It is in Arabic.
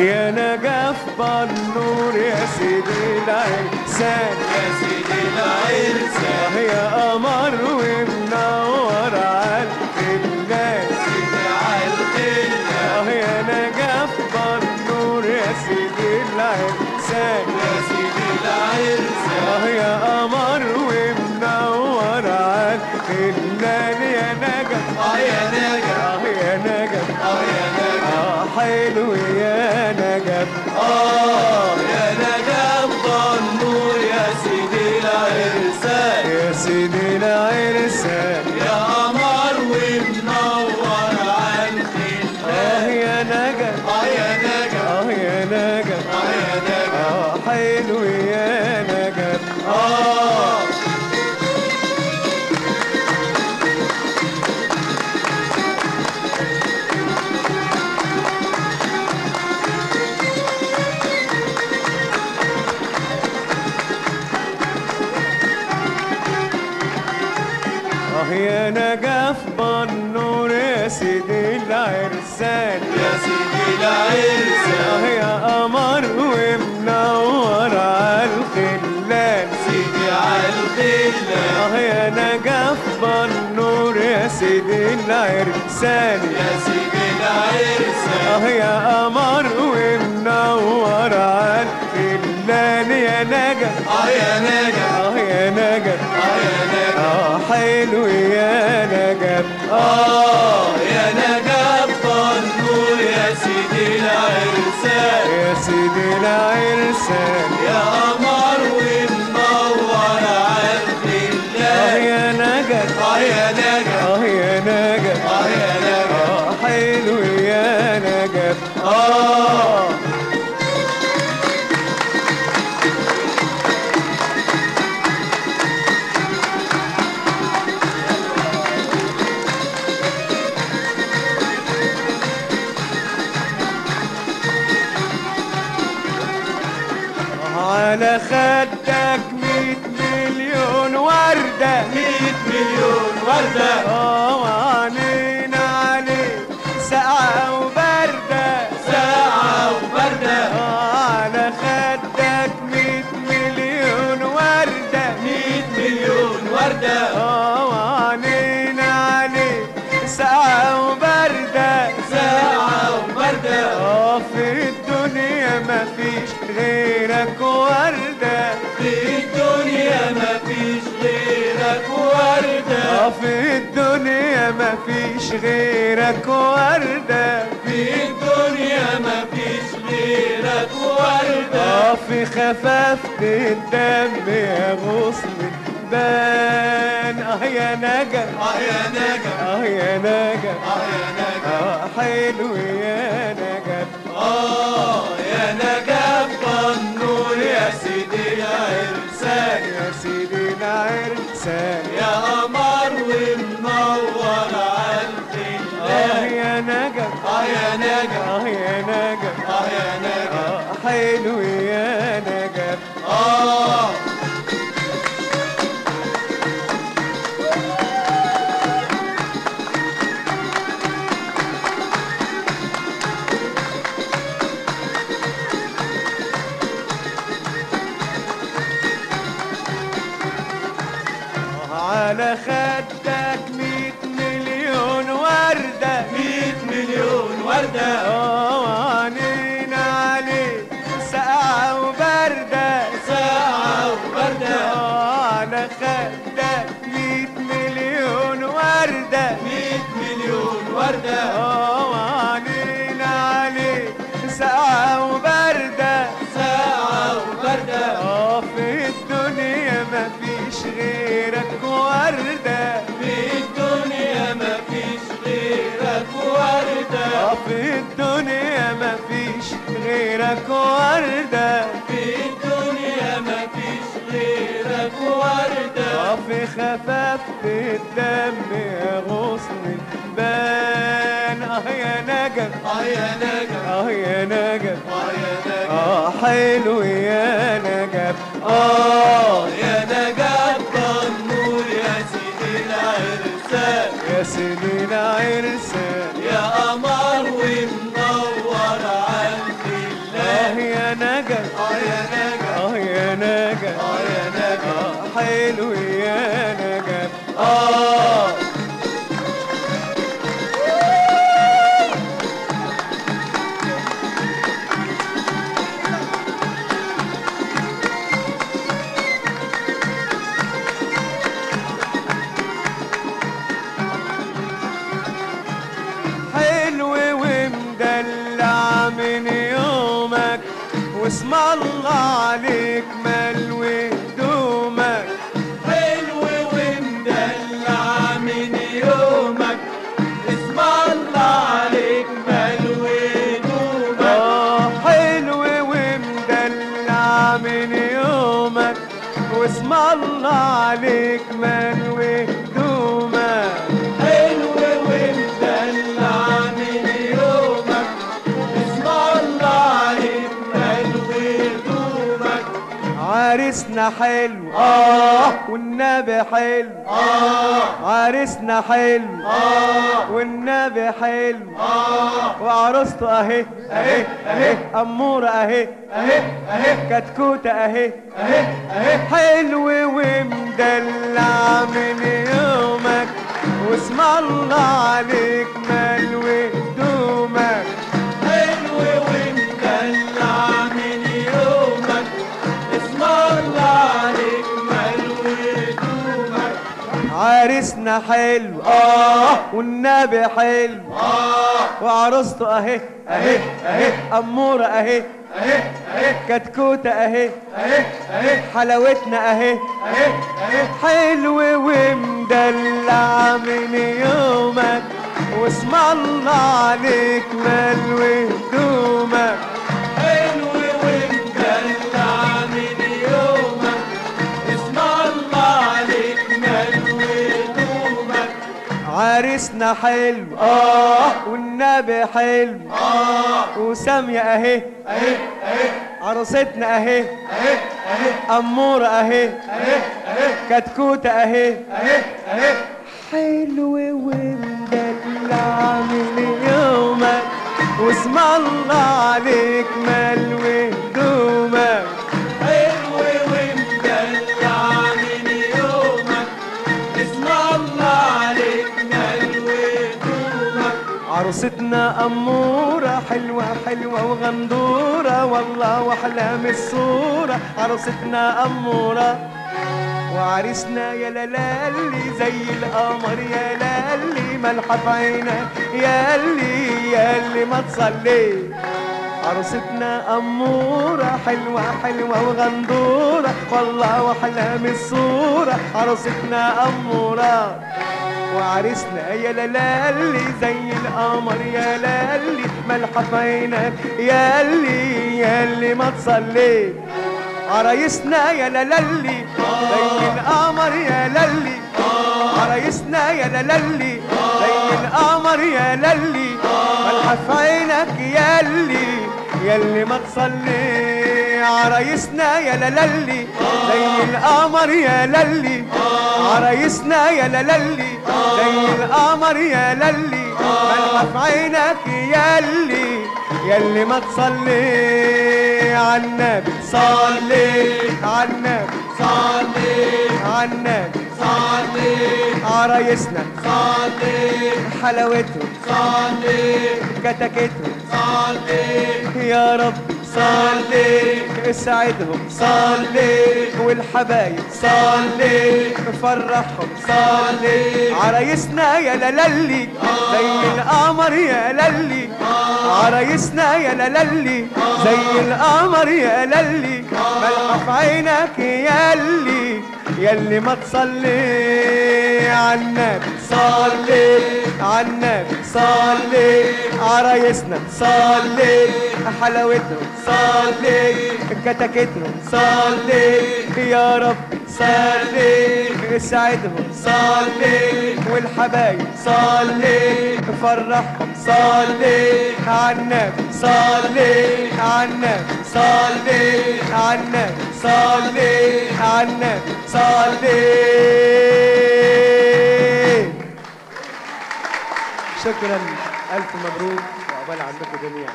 يا نجف بالنور يا سيدي العرسان يا سيدي العرسان يا قمر يا سيدي سيدي العرسان يا سيدي العرسان آه يا قمر ومنور عالخلان يا نجف أه يا نجف آه يا نجف أه يا نجف آه حلو يا نجف أه يا نجف النور يا سيدي العرسان يا سيدي العرسان يا قمر على خدك ميت مليون وردة. مية مليون وردة. آه وعنينا عليك ساعة وبردة الدنيا مفيش غيرك وردة. في الدنيا مفيش غيرك وردة. آه في خفافة الدم يا غصن. بان آه يا نجا. آه يا نجم آه يا نجا. آه يا نجم آه حلو يا نجا. آه يا نجم آه يا نجا وردة. مية مليون وردة. آه وعنينا عليك ساعة وردة آه في خفافة الدم يا غصن. البان آه يا نجم آه يا نجم آه يا نجم آه يا نجم آه حلو يا آه عليك ملوي عريسنا حلو. آه. والنبي حلو. آه. عريسنا حلو. آه. والنبي حلو. آه. وعروسته أهي. أهي أهي. أموره أهي. أهي أهي. كتكوته أهي. أهي أهي. حلو ومدلع من يومك واسم الله عليك ملوي ملوي دومك عريسنا حلو. آه. والنبي حلو. آه. وعروسته أهي. أهي أهي. أمورة أهي. أهي أهي. كتكوتة أهي. أهي أهي. حلاوتنا أهي. أهي أهي. حلو ومدلع من يومك. واسم الله عليك ملوي. عريسنا حلو آه. والنبي حلو آه. وسامية أهي. أهي أهي. عروستنا أهي. أهي أهي. أمورة أهي. أهي أهي. كتكوتة أهي. أهي أهي. حلو ومدلع من يومك. واسم الله عليك ملوي عروستنا أمورة حلوة حلوة وغندورة. والله وأحلام الصورة. عروستنا أمورة. وعريسنا يا لالي زي القمر يا لالي ملحف عينك يا اللي يا اللي ما تصلي. عروستنا أمورة حلوة حلوة وغندورة. والله وأحلام الصورة. عروستنا أمورة. وعريسنا يا لالي زي القمر يا لالي ملحف عينك يا اللي يا اللي ما تصلي عرايسنا يا لالي زي القمر يا لالي عرايسنا يا لالي زي القمر يا لالي ملحف عينك يا اللي يا اللي ما تصلي عرايسنا يا لالي زي القمر يا لالي عرايسنا يا لالي زي القمر يا لالي ملحف عينك يا اللي يا اللي ما تصلي عالنبي صلي عالنبي صلي عالنبي صلي عرايسنا صلي حلاوتهم صلي كتكتهم صلي يا رب. صلي اسعدهم صلي والحبايب. صلي فرحهم صلي عرايسنا يا لالي زي القمر يا لالي عرايسنا يا لالي زي القمر يا لالي ملحف عينك يا اللي. يا اللي ما تصلي عالنبي صلي عالنبي صلي عرايسنا صلي حلاوتهم صلي كتكتهم صلي يا رب صلي اسعدهم صلي والحبايب صلي فرحهم صلي عالنبي صلي عالنبي صلي عالنبي صلي عالنبي صلي. شكرا. ألف مبروك وعقبال عندكم جميعا.